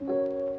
Música